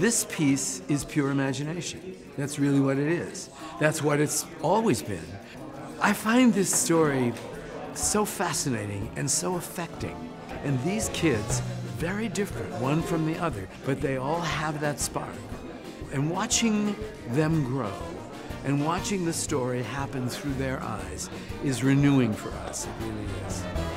this piece is pure imagination. That's really what it is. That's what it's always been. I find this story so fascinating and so affecting. And these kids, very different, one from the other, but they all have that spark. And watching them grow and watching the story happen through their eyes is renewing for us. It really is.